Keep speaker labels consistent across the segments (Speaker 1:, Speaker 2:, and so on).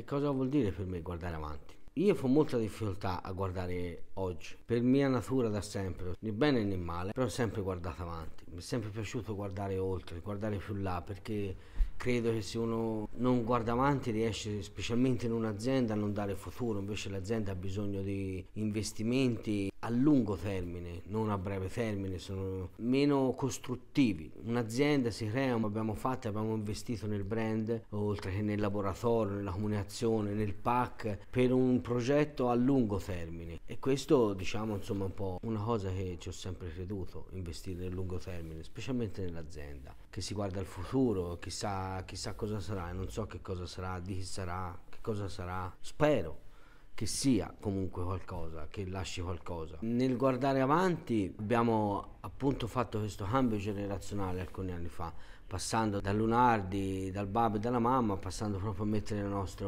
Speaker 1: Che cosa vuol dire per me guardare avanti? Io ho molta difficoltà a guardare oggi, per mia natura da sempre, né bene né male, però ho sempre guardato avanti. Mi è sempre piaciuto guardare oltre, guardare più là, perché credo che se uno non guarda avanti riesce, specialmente in un'azienda, a non dare futuro, invece l'azienda ha bisogno di investimenti a lungo termine, non a breve termine, sono meno costruttivi. Un'azienda si crea, abbiamo fatto, abbiamo investito nel brand, oltre che nel laboratorio, nella comunicazione, nel pack, per un progetto a lungo termine. E questo, diciamo, insomma, un po' una cosa che ci ho sempre creduto, investire nel lungo termine, specialmente nell'azienda, che si guarda al futuro, chissà, chissà cosa sarà, non so che cosa sarà, di chi sarà, che cosa sarà, spero che sia comunque qualcosa, che lasci qualcosa. Nel guardare avanti abbiamo appunto fatto questo cambio generazionale alcuni anni fa, passando da Lunardi, dal babbo e dalla mamma, passando proprio a mettere la nostra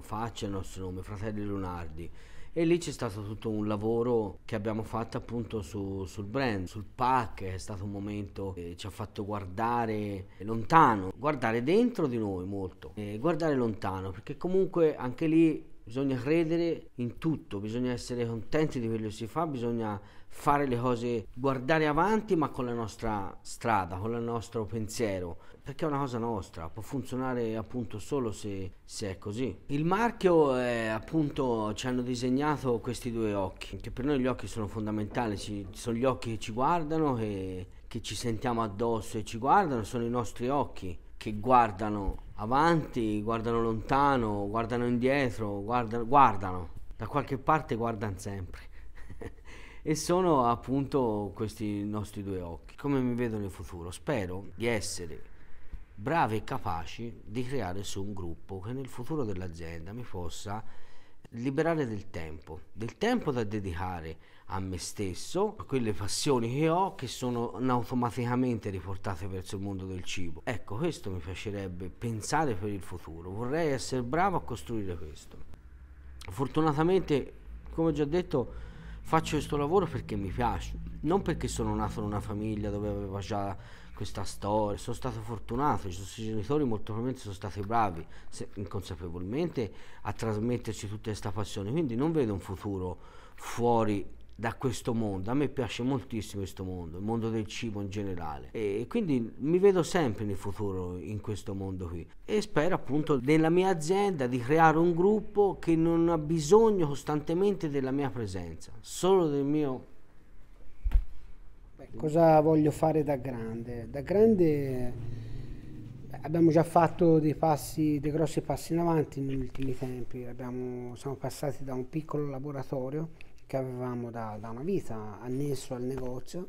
Speaker 1: faccia il nostro nome, fratelli Lunardi. E lì c'è stato tutto un lavoro che abbiamo fatto appunto su, sul brand, sul pack, è stato un momento che ci ha fatto guardare lontano, guardare dentro di noi molto, e guardare lontano, perché comunque anche lì bisogna credere in tutto, bisogna essere contenti di quello che si fa, bisogna fare le cose, guardare avanti ma con la nostra strada, con il nostro pensiero, perché è una cosa nostra, può funzionare appunto solo se, se è così. Il marchio è appunto, ci hanno disegnato questi due occhi, che per noi gli occhi sono fondamentali, ci, sono gli occhi che ci guardano, e che ci sentiamo addosso e ci guardano, sono i nostri occhi che guardano avanti, guardano lontano, guardano indietro, guardano, guardano. da qualche parte guardano sempre. e sono appunto questi nostri due occhi. Come mi vedo nel futuro? Spero di essere bravi e capaci di creare su un gruppo che nel futuro dell'azienda mi possa liberare del tempo, del tempo da dedicare a me stesso, a quelle passioni che ho che sono automaticamente riportate verso il mondo del cibo. Ecco, questo mi piacerebbe pensare per il futuro, vorrei essere bravo a costruire questo. Fortunatamente, come già detto, faccio questo lavoro perché mi piace, non perché sono nato in una famiglia dove avevo già questa storia, sono stato fortunato, i suoi genitori molto probabilmente sono stati bravi, se, inconsapevolmente, a trasmetterci tutta questa passione, quindi non vedo un futuro fuori da questo mondo. A me piace moltissimo questo mondo, il mondo del cibo in generale. E quindi mi vedo sempre nel futuro in questo mondo qui. E spero appunto nella mia azienda di creare un gruppo che non ha bisogno costantemente della mia presenza, solo del mio...
Speaker 2: Beh, cosa voglio fare da grande? Da grande abbiamo già fatto dei passi, dei grossi passi in avanti negli ultimi tempi. Abbiamo, siamo passati da un piccolo laboratorio che avevamo da, da una vita annesso al negozio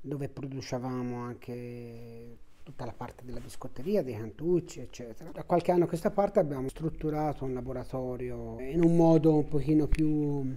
Speaker 2: dove producevamo anche tutta la parte della biscotteria, dei cantucci, eccetera. Da qualche anno a questa parte abbiamo strutturato un laboratorio in un modo un pochino più,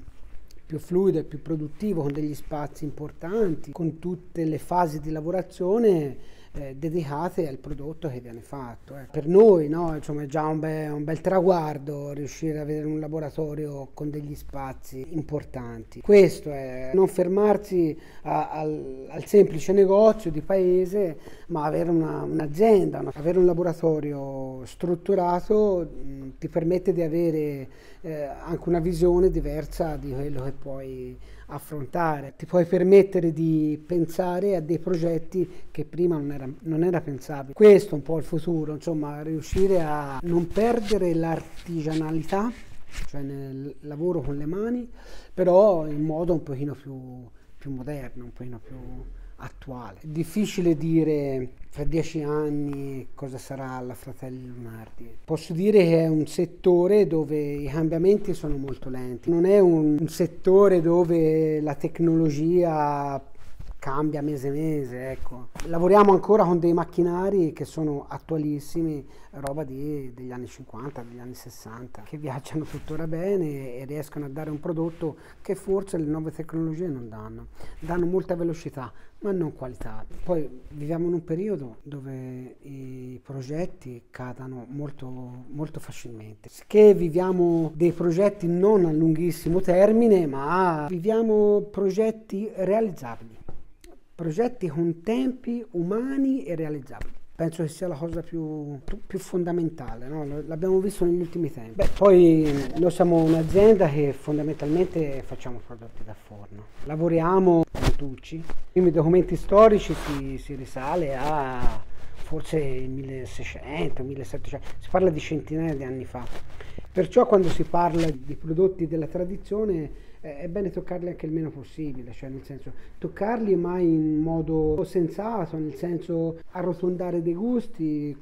Speaker 2: più fluido e più produttivo, con degli spazi importanti, con tutte le fasi di lavorazione eh, dedicate al prodotto che viene fatto. Eh. Per noi no, insomma, è già un, be- un, bel traguardo riuscire ad avere un laboratorio con degli spazi importanti. Questo è non fermarsi a, al, al, semplice negozio di paese, ma avere una, un'azienda, no? avere un laboratorio strutturato mh, ti permette di avere eh, anche una visione diversa di quello che puoi affrontare, ti puoi permettere di pensare a dei progetti che prima non era, non era pensabile. Questo è un po' il futuro, insomma, riuscire a non perdere l'artigianalità, cioè nel lavoro con le mani, però in modo un pochino più, più moderno, un pochino più attuale. È difficile dire fra dieci anni cosa sarà la Fratelli Lunardi. Posso dire che è un settore dove i cambiamenti sono molto lenti, non è un, un settore dove la tecnologia cambia mese mese. Ecco. Lavoriamo ancora con dei macchinari che sono attualissimi, roba di, degli anni 50, degli anni 60, che viaggiano tuttora bene e riescono a dare un prodotto che forse le nuove tecnologie non danno. Danno molta velocità, ma non qualità. Poi viviamo in un periodo dove i progetti cadano molto, molto facilmente. Che viviamo dei progetti non a lunghissimo termine, ma viviamo progetti realizzabili progetti con tempi umani e realizzabili. penso che sia la cosa più, più fondamentale, no? l'abbiamo visto negli ultimi tempi. Beh, poi noi siamo un'azienda che fondamentalmente facciamo prodotti da forno, lavoriamo con tucci, i primi documenti storici si, si risale a forse 1600, 1700, si parla di centinaia di anni fa. Perciò quando si parla di prodotti della tradizione è bene toccarli anche il meno possibile, cioè nel senso toccarli ma in modo sensato, nel senso arrotondare dei gusti,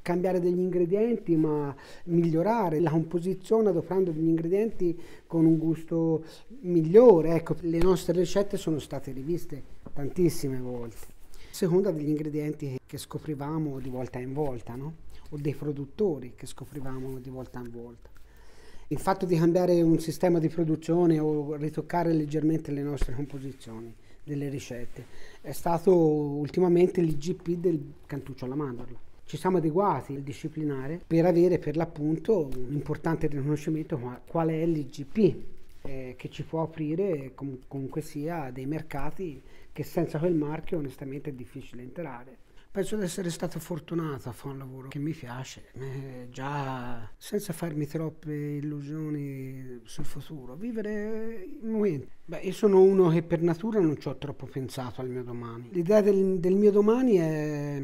Speaker 2: cambiare degli ingredienti ma migliorare la composizione adoperando degli ingredienti con un gusto migliore. Ecco, le nostre ricette sono state riviste tantissime volte seconda degli ingredienti che scoprivamo di volta in volta, no? o dei produttori che scoprivamo di volta in volta. Il fatto di cambiare un sistema di produzione o ritoccare leggermente le nostre composizioni delle ricette è stato ultimamente l'IGP del cantuccio alla mandorla. Ci siamo adeguati al disciplinare per avere per l'appunto un importante riconoscimento qual è l'IGP eh, che ci può aprire com- comunque sia dei mercati che senza quel marchio onestamente è difficile entrare. Penso di essere stato fortunato a fare un lavoro che mi piace, eh, già senza farmi troppe illusioni sul futuro, vivere il momento. Beh, io sono uno che per natura non ci ho troppo pensato al mio domani. L'idea del, del mio domani è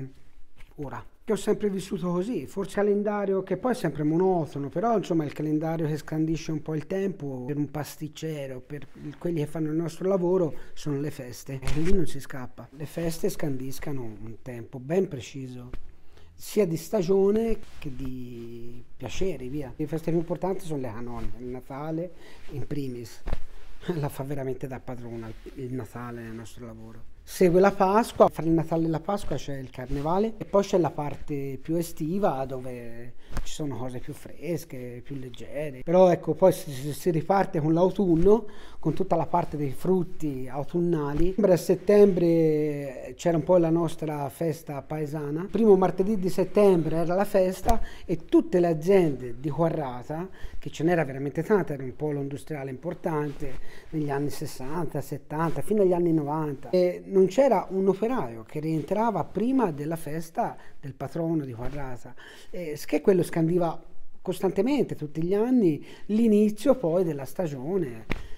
Speaker 2: ora che ho sempre vissuto così, forse calendario che poi è sempre monotono, però insomma il calendario che scandisce un po' il tempo per un pasticcero, per quelli che fanno il nostro lavoro sono le feste, e lì non si scappa. Le feste scandiscano un tempo ben preciso, sia di stagione che di piaceri, via. Le feste più importanti sono le canone, il Natale in primis, la fa veramente da padrona il Natale nel nostro lavoro. Segue la Pasqua, fra il Natale e la Pasqua c'è il Carnevale e poi c'è la parte più estiva dove ci sono cose più fresche, più leggere. Però ecco, poi si, si riparte con l'autunno, con tutta la parte dei frutti autunnali. A settembre c'era un po' la nostra festa paesana. Il primo martedì di settembre era la festa e tutte le aziende di Quarrata, che ce n'era veramente tante, era un polo industriale importante negli anni 60, 70, fino agli anni 90. E non c'era un operaio che rientrava prima della festa del patrono di Quarrata, eh, che quello scandiva costantemente, tutti gli anni, l'inizio poi della stagione.